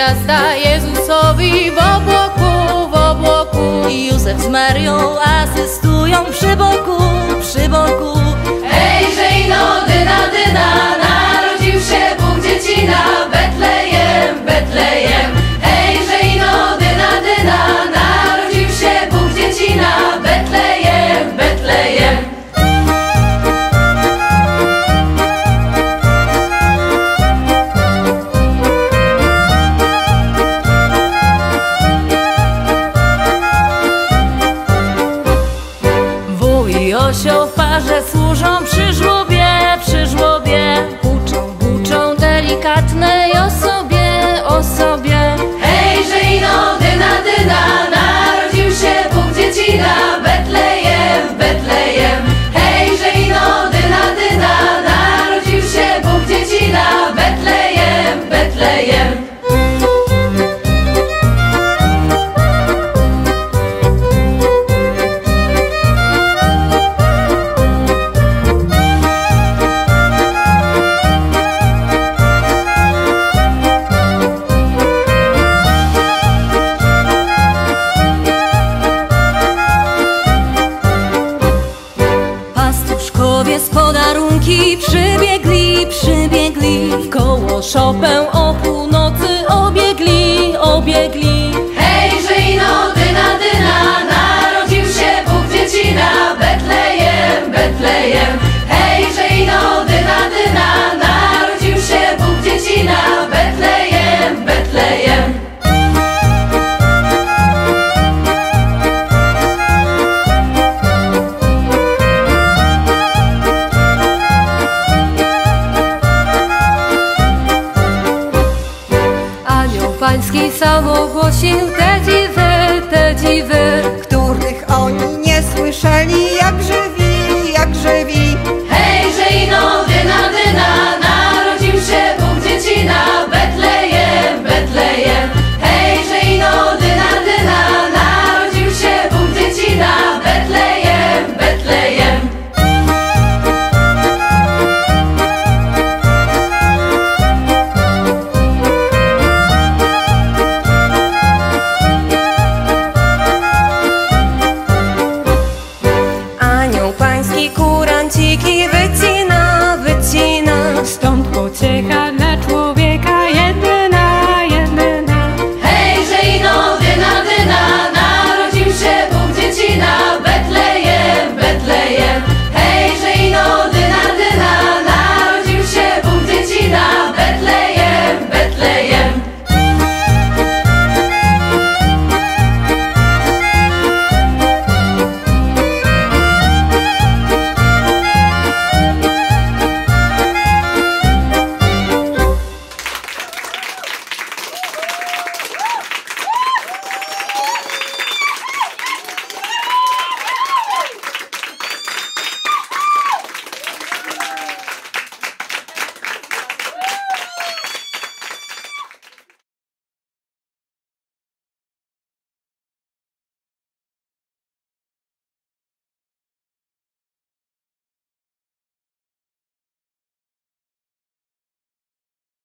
gwiazda Jezusowi w obłoku, w obłoku. Józef z Marią asystują. osioł w parze służą przy żłobie, przy żłobie. gospodarunki przybiegli, przybiegli W koło szopę o północy obiegli, obiegli. Wokulski samogłosił te dziwy, te dziwy Których oni nie słyszeli.